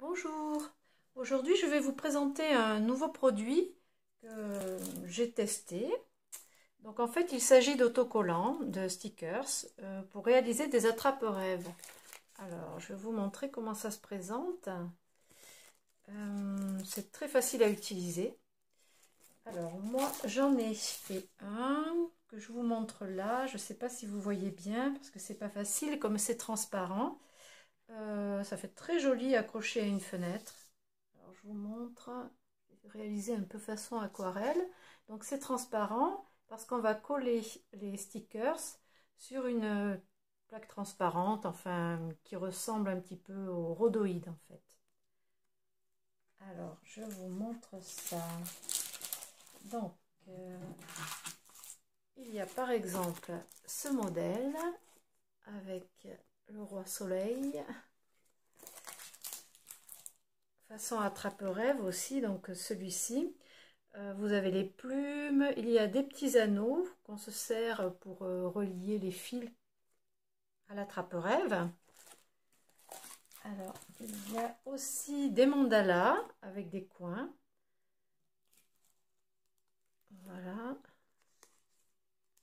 Bonjour, aujourd'hui je vais vous présenter un nouveau produit que j'ai testé. Donc en fait il s'agit d'autocollants, de stickers, euh, pour réaliser des attrape-rêves. Alors je vais vous montrer comment ça se présente. Euh, c'est très facile à utiliser. Alors moi j'en ai fait un que je vous montre là. Je ne sais pas si vous voyez bien parce que c'est pas facile comme c'est transparent. Euh, ça fait très joli accroché à une fenêtre. Alors je vous montre, réaliser un peu façon aquarelle. Donc c'est transparent parce qu'on va coller les stickers sur une plaque transparente, enfin qui ressemble un petit peu au rhodoïde en fait. Alors je vous montre ça. Donc euh, il y a par exemple ce modèle avec le roi soleil. Façon attrape-rêve aussi, donc celui-ci. Euh, vous avez les plumes, il y a des petits anneaux qu'on se sert pour euh, relier les fils à l'attrape-rêve. Alors, il y a aussi des mandalas avec des coins. Voilà.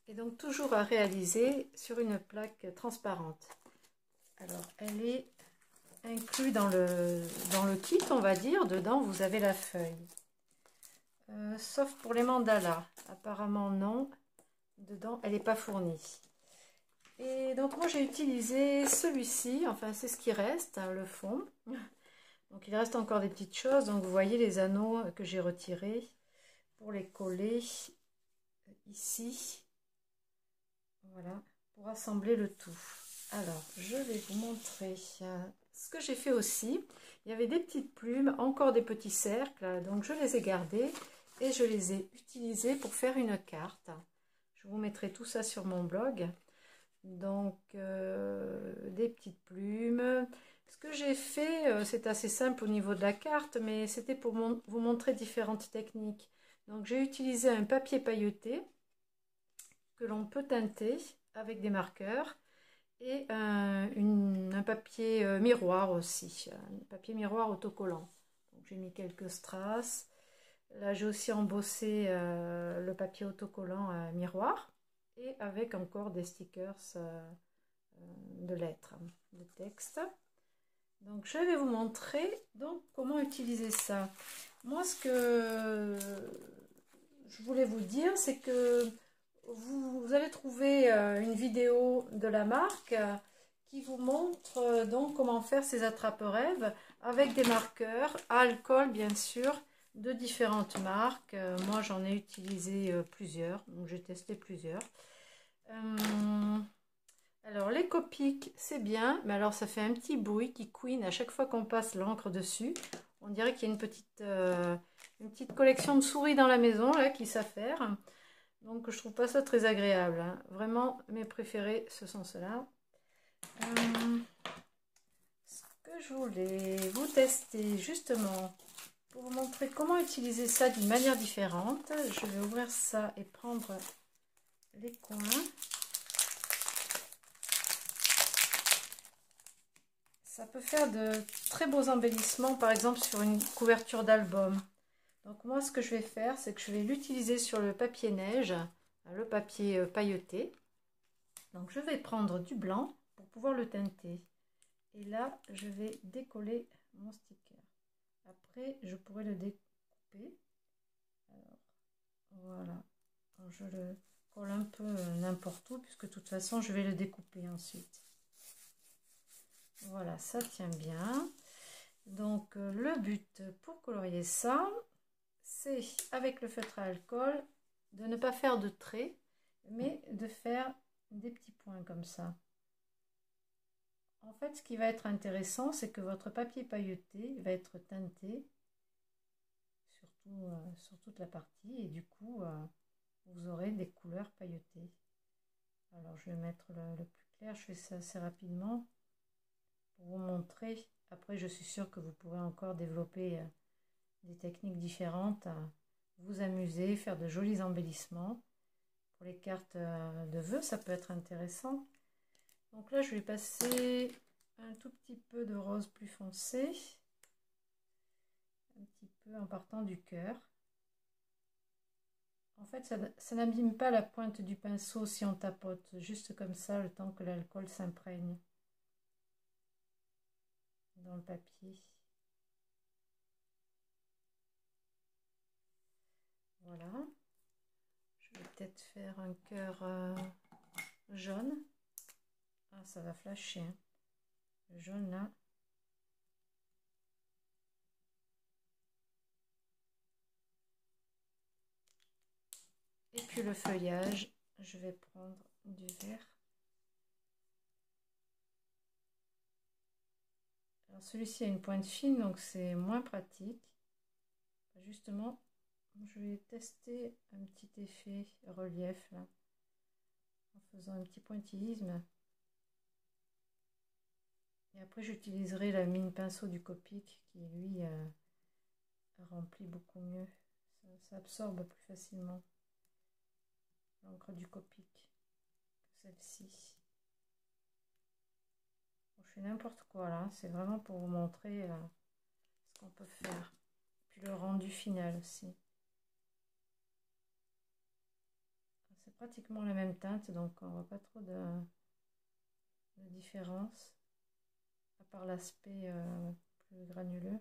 Et donc toujours à réaliser sur une plaque transparente. Alors, elle est inclue dans le, dans le kit, on va dire. Dedans, vous avez la feuille. Euh, sauf pour les mandalas. Apparemment, non. Dedans, elle n'est pas fournie. Et donc, moi, j'ai utilisé celui-ci. Enfin, c'est ce qui reste, hein, le fond. Donc, il reste encore des petites choses. Donc, vous voyez les anneaux que j'ai retirés pour les coller ici. Voilà, pour assembler le tout. Alors, je vais vous montrer ce que j'ai fait aussi. Il y avait des petites plumes, encore des petits cercles, donc je les ai gardés et je les ai utilisés pour faire une carte. Je vous mettrai tout ça sur mon blog. Donc, euh, des petites plumes. Ce que j'ai fait, euh, c'est assez simple au niveau de la carte, mais c'était pour vous montrer différentes techniques. Donc, j'ai utilisé un papier pailleté que l'on peut teinter avec des marqueurs et un, papier euh, miroir aussi, un papier miroir autocollant. j'ai mis quelques strass. Là j'ai aussi embossé euh, le papier autocollant miroir et avec encore des stickers euh, de lettres, de texte. Donc je vais vous montrer donc comment utiliser ça. Moi ce que je voulais vous dire c'est que vous, avez trouvé euh, une vidéo de la marque euh, qui vous montre euh, donc comment faire ces attrape-rêves avec des marqueurs à alcool bien sûr de différentes marques. moi j'en ai utilisé plusieurs, donc j'ai testé plusieurs. alors les copiques c'est bien, mais alors ça fait un petit bruit qui couine à chaque fois qu'on passe l'encre dessus. On dirait qu'il y a une petite, une petite collection de souris dans la maison là qui s'affaire. Donc je trouve pas ça très agréable. Hein. Vraiment, mes préférés, ce sont ceux-là. Euh, ce que je voulais vous tester justement pour vous montrer comment utiliser ça d'une manière différente. Je vais ouvrir ça et prendre les coins. Ça peut faire de très beaux embellissements, par exemple sur une couverture d'album. Donc moi, ce que je vais faire, c'est que je vais l'utiliser sur le papier neige, le papier euh, pailleté. Donc je vais prendre du blanc pour pouvoir le teinter. Et là, je vais décoller mon sticker. Après, je pourrais le découper. voilà. je le colle un peu euh, n'importe où, puisque de toute façon, je vais le découper ensuite. Voilà, ça tient bien. Donc, euh, le but pour colorier ça, c'est avec le feutre à alcool de ne pas faire de traits, mais de faire des petits points comme ça. En fait, ce qui va être intéressant, c'est que votre papier pailleté va être teinté surtout, euh, sur toute la partie et du coup, euh, vous aurez des couleurs pailletées. Alors, je vais mettre le, plus clair. Je fais ça assez rapidement pour vous montrer. Après, je suis sûre que vous pourrez encore développer euh, des techniques différentes, vous amuser, faire de jolis embellissements. Pour les cartes euh, de vœux, ça peut être intéressant. Donc là, je vais passer un tout petit peu de rose plus foncé. peu en partant du cœur. En fait, ça, ça n'abîme pas la pointe du pinceau si on tapote, juste comme ça, le temps que l'alcool s'imprègne dans le papier. Voilà. Je vais peut-être faire un cœur euh, jaune. Ah, ça va flasher. Hein. Le jaune là. Et puis le feuillage, je vais prendre du vert. Alors celui-ci a une pointe fine, donc c'est moins pratique. Justement, je vais tester un petit effet relief là, en faisant un petit pointillisme. Et après, j'utiliserai la mine pinceau du Copic qui, lui, euh, remplit beaucoup mieux. Ça, absorbe plus facilement l'encre du Copic que celle-ci. je fais n'importe quoi là. C'est vraiment pour vous montrer euh, ce qu'on peut faire. Puis le rendu final aussi. Pratiquement la même teinte, donc on voit pas trop de, de différence à part l'aspect euh, plus granuleux.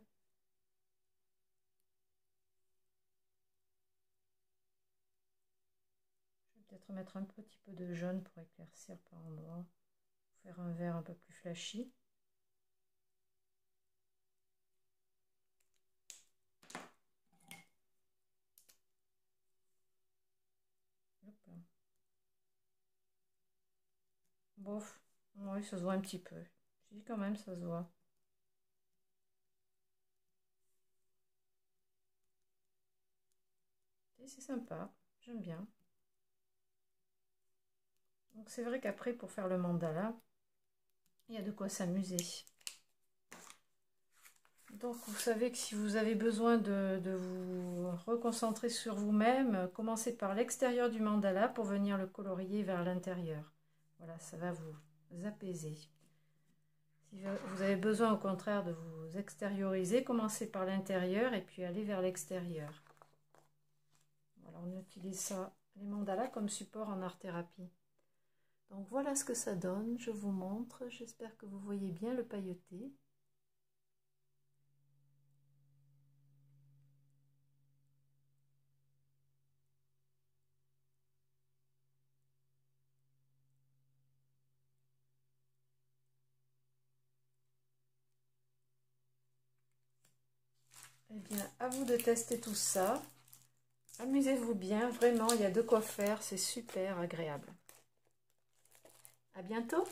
Je vais peut-être mettre un petit peu de jaune pour éclaircir par endroit, faire un vert un peu plus flashy. Bof, oui, ça se voit un petit peu quand même, ça se voit. c'est sympa, j'aime bien. Donc c'est vrai qu'après, pour faire le mandala, il y a de quoi s'amuser. Donc vous savez que si vous avez besoin de, de vous reconcentrer sur vous-même, commencez par l'extérieur du mandala pour venir le colorier vers l'intérieur. Voilà, ça va vous apaiser vous avez besoin au contraire de vous extérioriser, commencez par l'intérieur et puis aller vers l'extérieur. Voilà, on utilise ça, les mandalas, comme support en art-thérapie. Donc voilà ce que ça donne, je vous montre, j'espère que vous voyez bien le pailleté. Eh bien, à vous de tester tout ça. Amusez-vous bien, vraiment, il y a de quoi faire, c'est super agréable. À bientôt